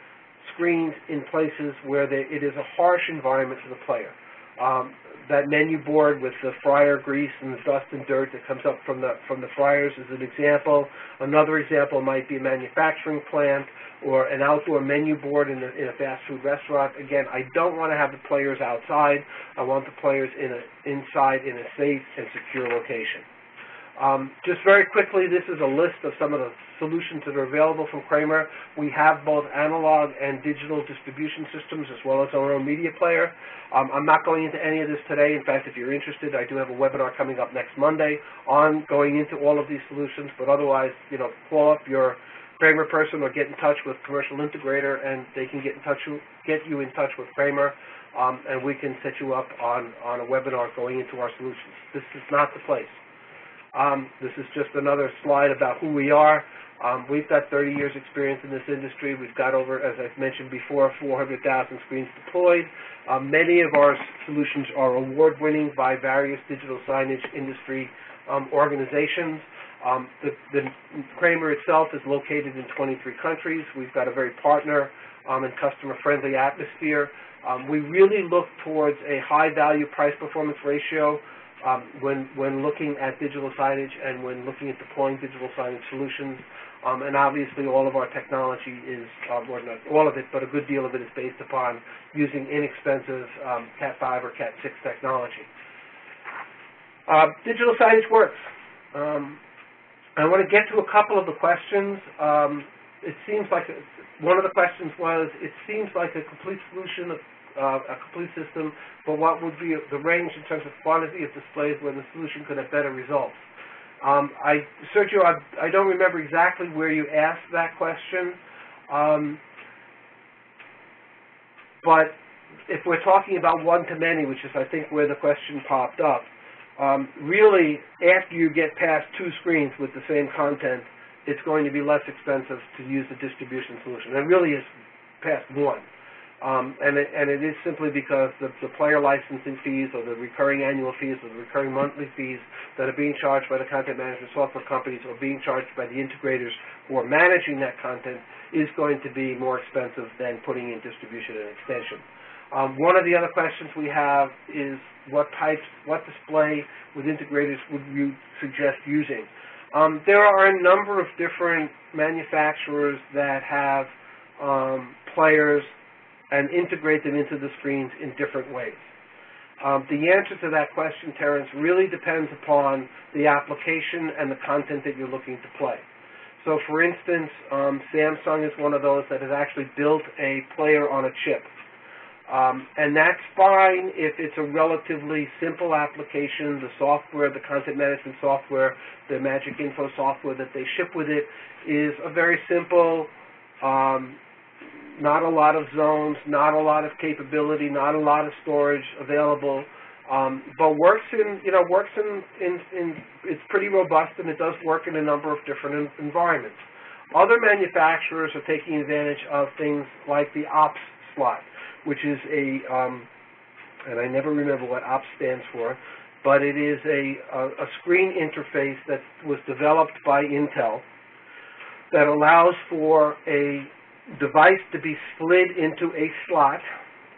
screens in places where it is a harsh environment for the player. Um, that menu board with the fryer grease and the dust and dirt that comes up from the from the fryers is an example. Another example might be a manufacturing plant or an outdoor menu board in a, in a fast food restaurant. Again, I don't want to have the players outside. I want the players in a, inside in a safe and secure location. Um, just very quickly, this is a list of some of the solutions that are available from Kramer. We have both analog and digital distribution systems as well as our own media player. Um, I'm not going into any of this today. In fact, if you're interested, I do have a webinar coming up next Monday on going into all of these solutions. But otherwise, you know, call up your Kramer person or get in touch with Commercial Integrator, and they can get in touch get you in touch with Kramer, um, and we can set you up on on a webinar going into our solutions. This is not the place. Um, this is just another slide about who we are. Um, we've got 30 years experience in this industry. We've got over, as I've mentioned before, 400,000 screens deployed. Um, many of our solutions are award-winning by various digital signage industry um, organizations. Um, the, the, Kramer itself is located in 23 countries. We've got a very partner um, and customer-friendly atmosphere. we really look towards a high-value price-performance ratio um, when, when looking at digital signage and when looking at deploying digital signage solutions. Um, and obviously all of our technology is, uh, or not all of it, but a good deal of it is based upon using inexpensive um, Cat5 or Cat6 technology. Uh, digital signage works. Um, I want to get to a couple of the questions. Um, it seems like, one of the questions was, it seems like a complete solution uh, a complete system, but what would be the range in terms of quantity of displays where the solution could have better results? Um, I, Sergio, I, I, don't remember exactly where you asked that question, um, but if we're talking about one-to-many, which is, I think, where the question popped up, um, really, after you get past two screens with the same content, it's going to be less expensive to use the distribution solution. It really is past one. Um, and, it, and it is simply because the, the player licensing fees or the recurring annual fees or the recurring monthly fees that are being charged by the content management software companies or being charged by the integrators who are managing that content is going to be more expensive than putting in distribution and extension. Um, one of the other questions we have is what types, what display with integrators would you suggest using? Um, there are a number of different manufacturers that have um, players and integrate them into the screens in different ways? Um, the answer to that question, Terrence, really depends upon the application and the content that you're looking to play. So for instance, um, Samsung is one of those that has actually built a player on a chip. Um, and that's fine if it's a relatively simple application. The software, the content management software, the Magic Info software that they ship with it is a very simple, um, not a lot of zones, not a lot of capability, not a lot of storage available, um, but works in, you know, works in, in, in, it's pretty robust and it does work in a number of different environments. Other manufacturers are taking advantage of things like the OPS slot, which is a, um, and I never remember what OPS stands for, but it is a, a, a screen interface that was developed by Intel that allows for a device to be slid into a slot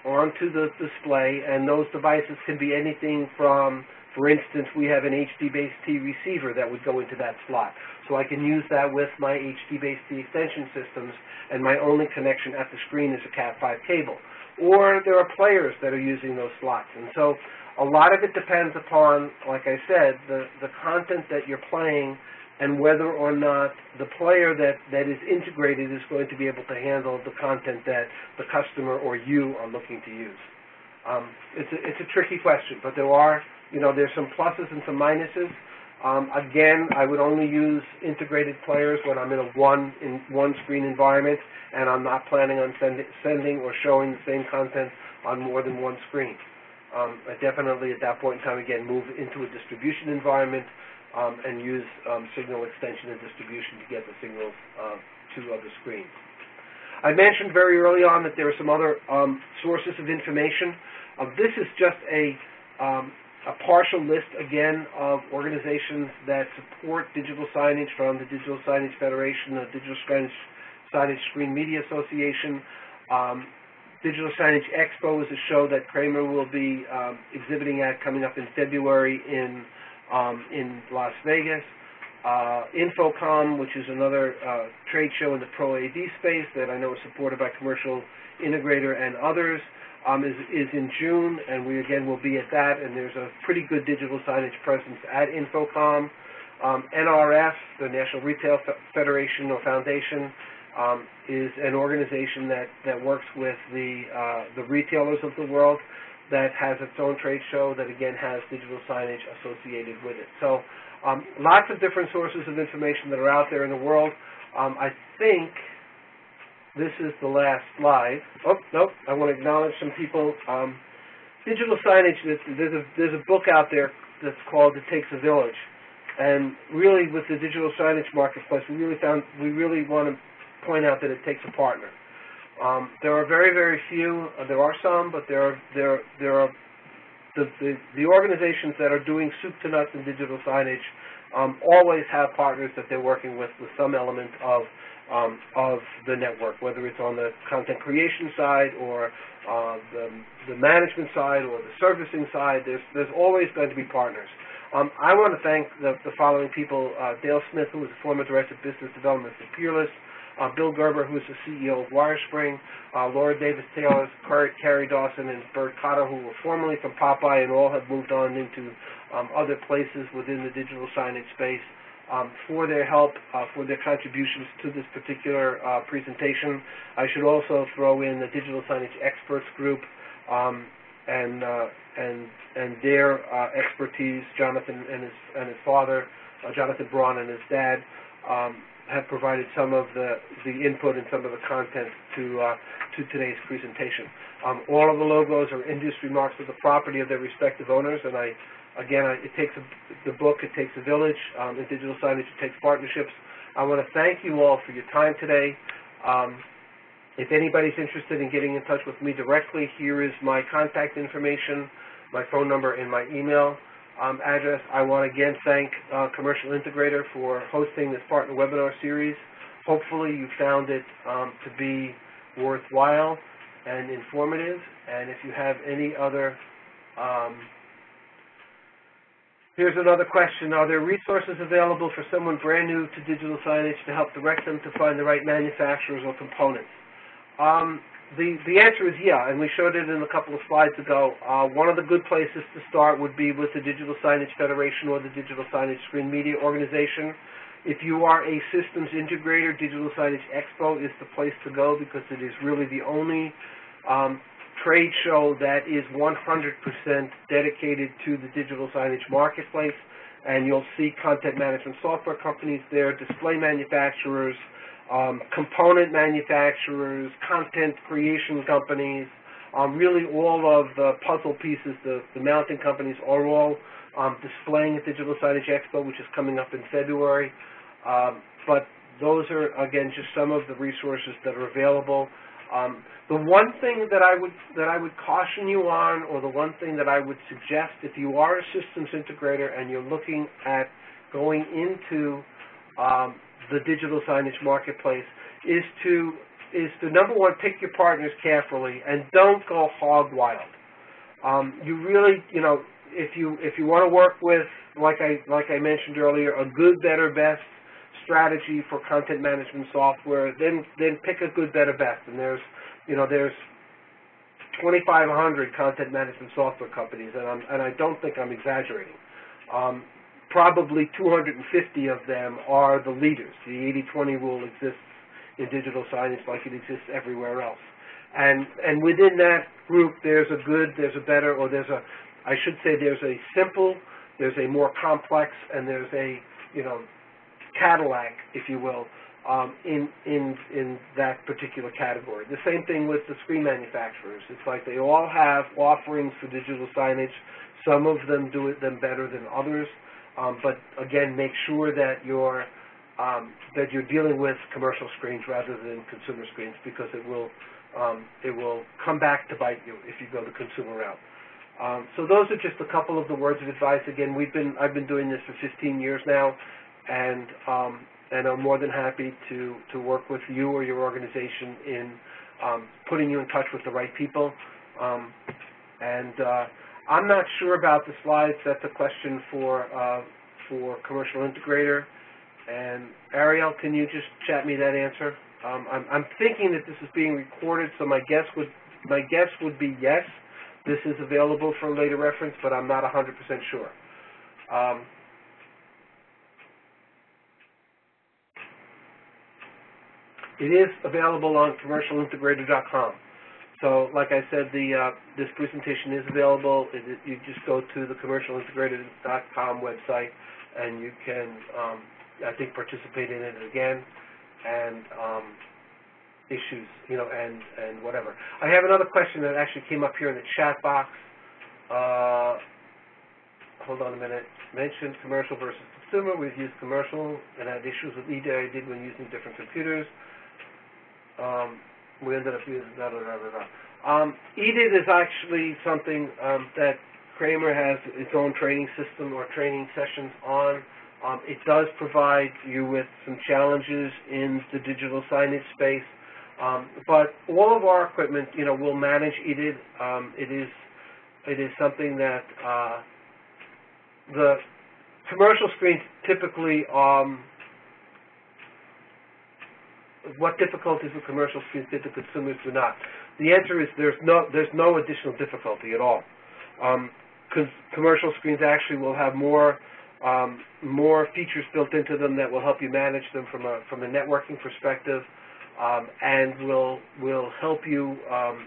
onto the display, and those devices can be anything from, for instance, we have an HDBaseT receiver that would go into that slot. So I can use that with my HDBaseT extension systems, and my only connection at the screen is a Cat5 cable. Or there are players that are using those slots. And so a lot of it depends upon, like I said, the, the content that you're playing and whether or not the player that, that is integrated is going to be able to handle the content that the customer or you are looking to use. Um, it's, a, it's a tricky question, but there are, you know, there's some pluses and some minuses. Um, again, I would only use integrated players when I'm in a one in one screen environment and I'm not planning on send, sending or showing the same content on more than one screen. Um, I definitely at that point in time again move into a distribution environment um, and use um, signal extension and distribution to get the signals uh, to other screens. I mentioned very early on that there are some other um, sources of information. Uh, this is just a um, a partial list, again, of organizations that support digital signage from the Digital Signage Federation, the Digital Signage, Signage Screen Media Association. Um, Digital Signage Expo is a show that Kramer will be um, exhibiting at coming up in February in, um, in Las Vegas. Uh, InfoComm, which is another uh, trade show in the Pro AV space that I know is supported by Commercial Integrator and others um, is, is in June, and we again will be at that, and there's a pretty good digital signage presence at InfoComm. Um, NRF, the National Retail Federation or Foundation, um, is an organization that, that works with the, uh, the retailers of the world that has its own trade show that again has digital signage associated with it. So um, lots of different sources of information that are out there in the world. Um, I think this is the last slide. Oh, nope, I want to acknowledge some people. Um, digital signage, there's a, there's a book out there that's called It Takes a Village. And really with the digital signage marketplace, we really found, we really want to point out that it takes a partner. Um, there are very, very few, uh, there are some, but there are, there, there are the, the, the organizations that are doing soup to nuts in digital signage um, always have partners that they're working with with some element of um, of the network, whether it's on the content creation side or uh, the, the management side or the servicing side. There's there's always going to be partners. Um, I want to thank the, the following people: uh, Dale Smith, who was former director of business development for Peerless. Uh, Bill Gerba, who is the CEO of Wirespring, uh, Laura Davis Taylor, Carrie Dawson, and Bert Cotter, who were formerly from POPAI and all have moved on into um, other places within the digital signage space um, for their help, uh, for their contributions to this particular uh, presentation. I should also throw in the Digital Signage Experts Group um, and, uh, and, and their uh, expertise, Jonathan and his, and his father, uh, Jonathan Brawn and his dad, um, have provided some of the, the input and some of the content to, uh, to today's presentation. Um, all of the logos are industry marks of the property of their respective owners, and I Again, it takes a, the book, it takes a village. Um, digital signage, it takes partnerships. I want to thank you all for your time today. Um, if anybody's interested in getting in touch with me directly, here is my contact information, my phone number, and my email um, address. I want to again thank uh, Commercial Integrator for hosting this partner webinar series. Hopefully you found it um, to be worthwhile and informative. And if you have any other um, Here's another question. Are there resources available for someone brand new to digital signage to help direct them to find the right manufacturers or components? The, the answer is yeah, and we showed it in a couple of slides ago. Uh, one of the good places to start would be with the Digital Signage Federation or the Digital Signage Screen Media Organization. If you are a systems integrator, Digital Signage Expo is the place to go because it is really the only um, trade show that is 100% dedicated to the digital signage marketplace. And you'll see content management software companies there, display manufacturers, um, component manufacturers, content creation companies, um, really all of the puzzle pieces, the, the mounting companies are all um, displaying at Digital Signage Expo, which is coming up in February. Um, but those are, again, just some of the resources that are available. Um, the one thing that I would that I would caution you on, or the one thing that I would suggest, if you are a systems integrator and you're looking at going into um, the digital signage marketplace is to is to number one pick your partners carefully and don't go hog wild. Um, you really, you know, if you if you want to work with like I like I mentioned earlier, a good, better, best strategy for content management software, then then pick a good, better, best. And there's you know there's 2,500 content management software companies, and I'm and I don't think I'm exaggerating. Um, probably 250 of them are the leaders. The 80-20 rule exists in digital signage like it exists everywhere else. And and within that group, there's a good, there's a better, or there's a, I should say, there's a simple, there's a more complex, and there's a, you know, Cadillac, if you will, um, in in in that particular category. The same thing with the screen manufacturers. It's like they all have offerings for digital signage. Some of them do it them better than others, um, but again, make sure that you're um, that you're dealing with commercial screens rather than consumer screens because it will um, it will come back to bite you if you go the consumer route. Um, so those are just a couple of the words of advice. Again, we've been I've been doing this for 15 years now, and um, and I'm more than happy to to work with you or your organization in um, putting you in touch with the right people. Um, and uh, I'm not sure about the slides. That's a question for uh, for commercial integrator. And Ariel, can you just chat me that answer? Um, I'm, I'm thinking that this is being recorded, so my guess would my guess would be yes. This is available for later reference, but I'm not 100% sure. Um, it is available on commercialintegrator.com. So, like I said, the uh, this presentation is available. It, you just go to the commercialintegrator.com website, and you can, um, I think, participate in it again, and um, issues, you know, and and whatever. I have another question that actually came up here in the chat box. Uh, hold on a minute. Mentioned commercial versus consumer. We've used commercial and had issues with EDID I did when using different computers. Um, we ended up using da da da da da. Um, EDID is actually something um, that Kramer has its own training system or training sessions on. Um, it does provide you with some challenges in the digital signage space, um, but all of our equipment, you know, will manage EDID. Um, it is it is something that uh, the commercial screens typically um, what difficulties with commercial screens did the consumers do not? The answer is there's no there's no additional difficulty at all. Um, commercial screens actually will have more um, more features built into them that will help you manage them from a from a networking perspective, um, and will will help you. Um,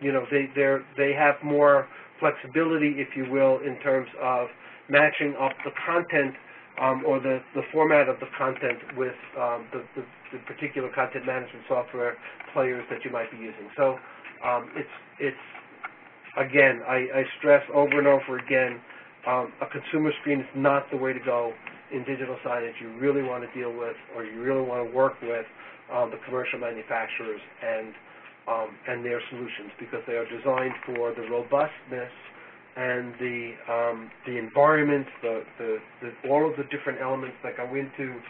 you know, they they they have more flexibility, if you will, in terms of matching up the content um, or the, the format of the content with um, the, the, the, particular content management software players that you might be using. So um, it's, it's again, I, I, stress over and over again, um, a consumer screen is not the way to go in digital signage. You really want to deal with or you really want to work with um, the commercial manufacturers and, um, and their solutions because they are designed for the robustness and the um, the environment, the, the, the, all of the different elements that go into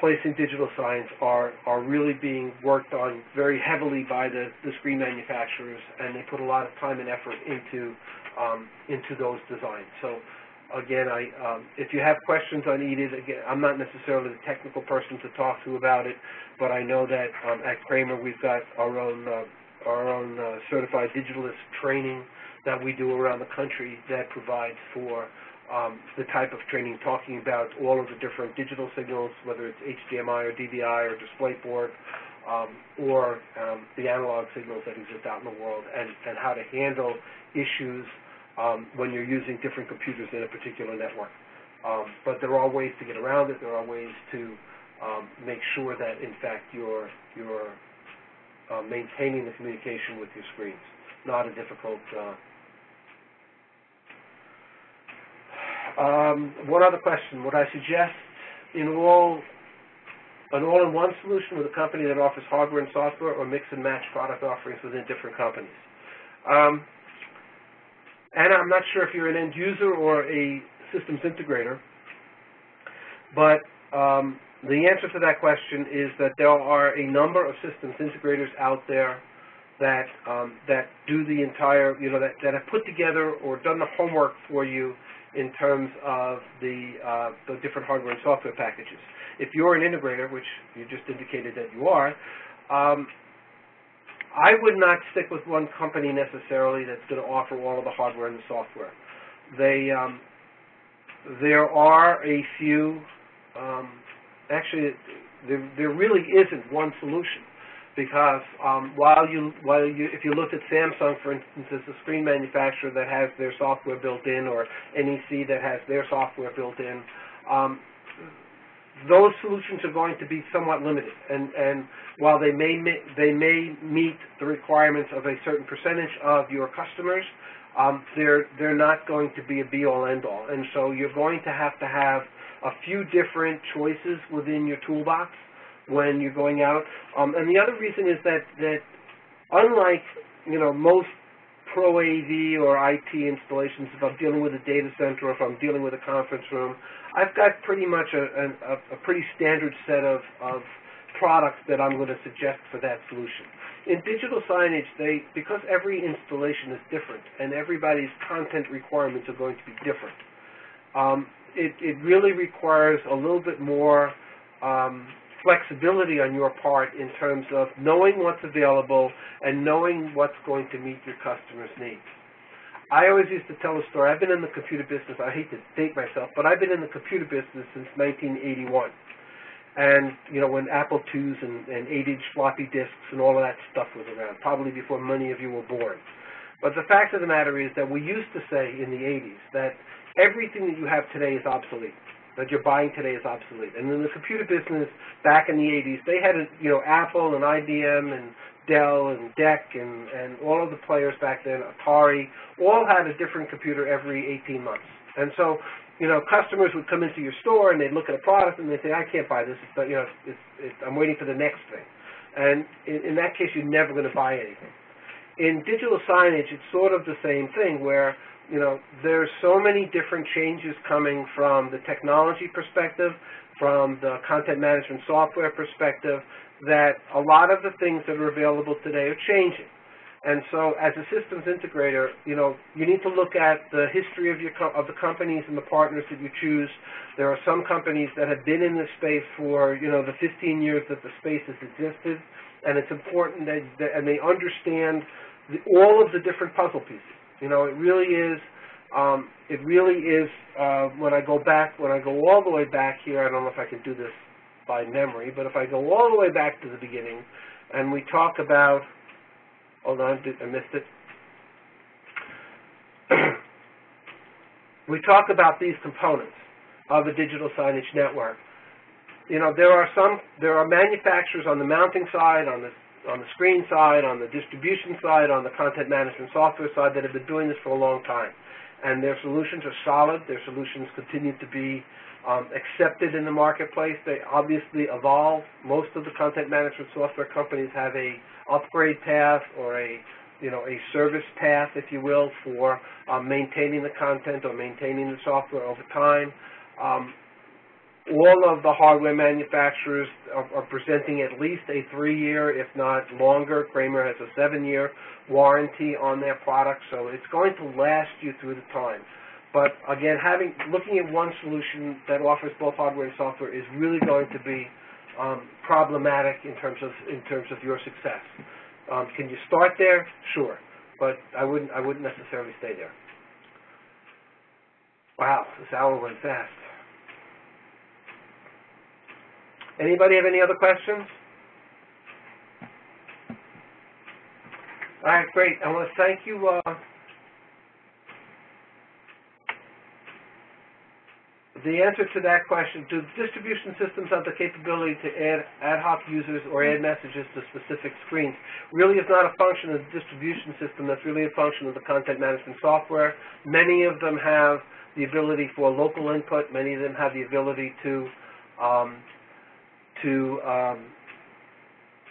placing digital signs are are really being worked on very heavily by the, the screen manufacturers, and they put a lot of time and effort into um, into those designs. So again, I um, if you have questions on EDID, again, I'm not necessarily the technical person to talk to about it, but I know that um, at Kramer we've got our own uh, our own uh, certified digitalist training that we do around the country that provides for um, the type of training talking about all of the different digital signals, whether it's HDMI or DVI or DisplayPort, um, or um, the analog signals that exist out in the world, and, and how to handle issues um, when you're using different computers in a particular network. Um, but there are ways to get around it. There are ways to um, make sure that, in fact, you're, you're uh, maintaining the communication with your screens. Not a difficult uh, Um, one other question. Would I suggest enroll an all-in-one solution with a company that offers hardware and software or mix and match product offerings within different companies? Um, and I'm not sure if you're an end user or a systems integrator, but um, the answer to that question is that there are a number of systems integrators out there that um, that do the entire, you know, that, that have put together or done the homework for you in terms of the, uh, the different hardware and software packages. If you're an integrator, which you just indicated that you are, um, I would not stick with one company necessarily that's going to offer all of the hardware and the software. They, um, there are a few, um, actually, there, there really isn't one solution because um, while you, while you, if you looked at Samsung, for instance, as a screen manufacturer that has their software built in, or NEC that has their software built in, um, those solutions are going to be somewhat limited. And, and while they may, they may meet the requirements of a certain percentage of your customers, um, they're, they're not going to be a be-all, end-all. And so you're going to have to have a few different choices within your toolbox when you're going out. Um, and the other reason is that, that unlike, you know, most pro AV or IT installations, if I'm dealing with a data center or if I'm dealing with a conference room, I've got pretty much a, a, a pretty standard set of, of products that I'm going to suggest for that solution. In digital signage, they because every installation is different and everybody's content requirements are going to be different, um, it, it really requires a little bit more um, flexibility on your part in terms of knowing what's available and knowing what's going to meet your customer's needs. I always used to tell a story. I've been in the computer business. I hate to date myself, but I've been in the computer business since 1981. And, you know, when Apple IIs and, and 8-inch floppy disks and all of that stuff was around, probably before many of you were born. But the fact of the matter is that we used to say in the 80s that everything that you have today is obsolete that you're buying today is obsolete. And in the computer business back in the 80s, they had, you know, Apple and IBM and Dell and DEC and, and all of the players back then, Atari, all had a different computer every 18 months. And so, you know, customers would come into your store and they'd look at a product and they'd say, I can't buy this. It's, you know, it's, it's, I'm waiting for the next thing. And in, in that case, you're never going to buy anything. In digital signage, it's sort of the same thing where you know, there's so many different changes coming from the technology perspective, from the content management software perspective, that a lot of the things that are available today are changing. And so as a systems integrator, you know, you need to look at the history of, your of the companies and the partners that you choose. There are some companies that have been in this space for, you know, the 15 years that the space has existed, and it's important that, that and they understand the, all of the different puzzle pieces. You know, it really is, um, it really is, uh, when I go back, when I go all the way back here, I don't know if I can do this by memory, but if I go all the way back to the beginning, and we talk about, hold on, I missed it. we talk about these components of a digital signage network. You know, there are some, there are manufacturers on the mounting side, on the on the screen side, on the distribution side, on the content management software side that have been doing this for a long time. And their solutions are solid. Their solutions continue to be um, accepted in the marketplace. They obviously evolve. Most of the content management software companies have a upgrade path or a you know, a service path, if you will, for um, maintaining the content or maintaining the software over time. Um, all of the hardware manufacturers are, are presenting at least a three-year, if not longer. Kramer has a seven-year warranty on their product, so it's going to last you through the time. But again, having looking at one solution that offers both hardware and software is really going to be um, problematic in terms of in terms of your success. Um, can you start there? Sure, but I wouldn't I wouldn't necessarily stay there. Wow, this hour went fast. Anybody have any other questions? All right, great. I want to thank you. Uh, the answer to that question, do distribution systems have the capability to add ad hoc users or add messages to specific screens? Really is not a function of the distribution system. That's really a function of the content management software. Many of them have the ability for local input. Many of them have the ability to um, to um,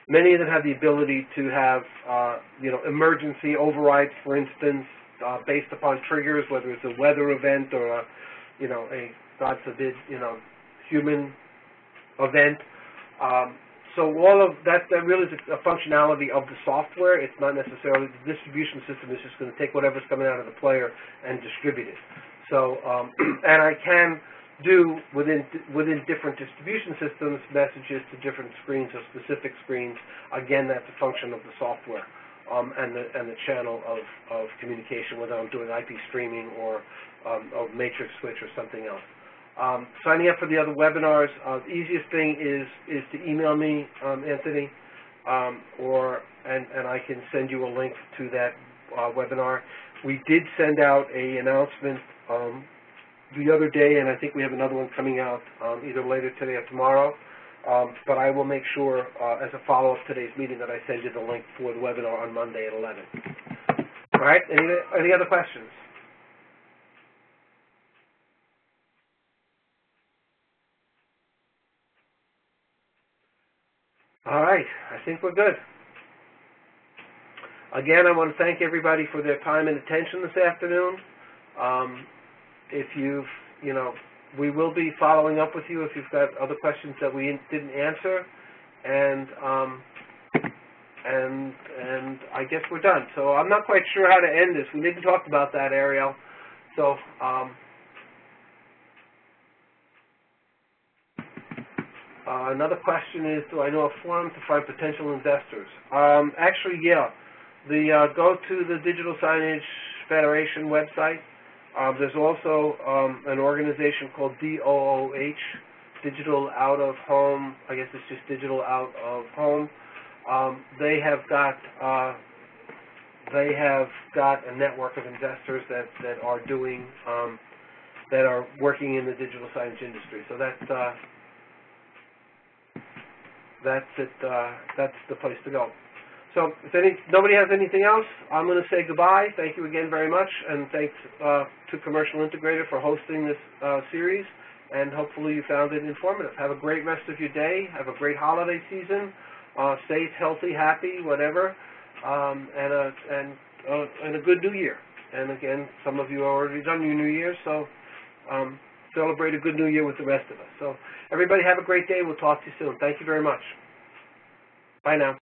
many of them have the ability to have uh, you know emergency overrides, for instance, uh, based upon triggers, whether it's a weather event or a you know a God forbid you know human event. Um, so all of that, that really is a functionality of the software. It's not necessarily, the distribution system is just going to take whatever's coming out of the player and distribute it. So, um, and I can do within within different distribution systems messages to different screens or specific screens. Again, that's a function of the software um, and the and the channel of, of communication, whether I'm doing IP streaming or um, or matrix switch or something else. Um, signing up for the other webinars, uh, the easiest thing is is to email me, um, Anthony, um, or and and I can send you a link to that uh, webinar. We did send out a announcement um, the other day, and I think we have another one coming out um, either later today or tomorrow. Um, but I will make sure, uh, as a follow-up to today's meeting, that I send you the link for the webinar on Monday at 11. All right. Any any other questions? All right, I think we're good. Again, I want to thank everybody for their time and attention this afternoon. Um, if you've, you know, we will be following up with you if you've got other questions that we didn't answer, and um, and and I guess we're done. So I'm not quite sure how to end this. We didn't talk about that, Ariel. So um, Uh, another question is, do I know a forum to find potential investors? Um, actually, yeah. The uh, go to the Digital Signage Federation website. Um, there's also um, an organization called DOOH, Digital Out of Home. I guess it's just Digital Out of Home. Um, they have got uh, they have got a network of investors that that are doing um, that are working in the digital signage industry. So that's uh, that's it. Uh, that's the place to go. So if any, nobody has anything else, I'm going to say goodbye. Thank you again very much, and thanks uh, to Commercial Integrator for hosting this uh, series. And hopefully you found it informative. Have a great rest of your day. Have a great holiday season. Uh, safe, healthy, happy, whatever, um, and a and uh, and a good New Year. And again, some of you already done your New Year, so um, celebrate a good New Year with the rest of us. So everybody have a great day. We'll talk to you soon. Thank you very much. Bye now.